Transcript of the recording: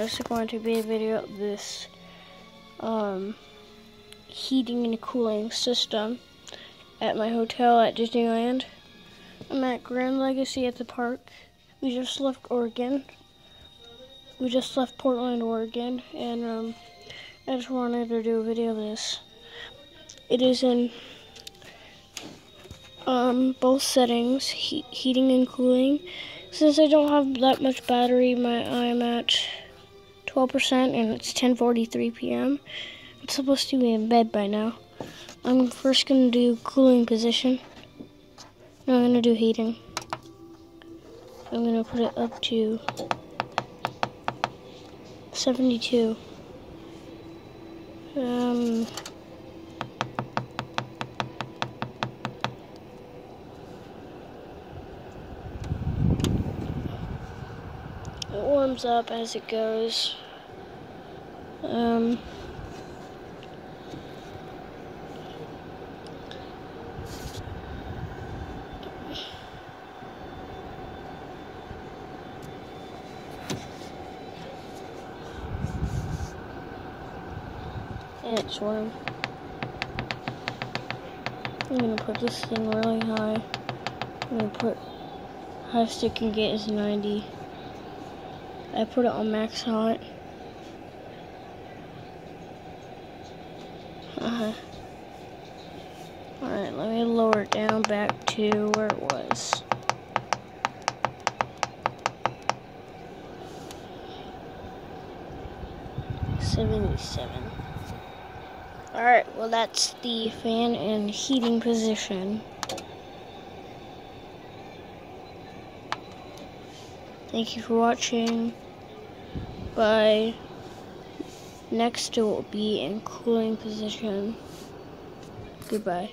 is going to be a video of this um, heating and cooling system at my hotel at Disneyland. I'm at Grand Legacy at the park. We just left Oregon. We just left Portland, Oregon, and um, I just wanted to do a video of this. It is in um, both settings, he heating and cooling. Since I don't have that much battery, my I'm at 12% and it's 10:43 p.m. I'm supposed to be in bed by now. I'm first gonna do cooling position. Now I'm gonna do heating. I'm gonna put it up to 72. Um. It warms up as it goes. Um, it's warm. I'm gonna put this thing really high. I'm gonna put highest it can get is 90. I put it on max hot. Uh-huh. Alright, let me lower it down back to where it was. Seventy-seven. Alright, well that's the fan and heating position. Thank you for watching. Bye. Next it will be in cooling position. Goodbye.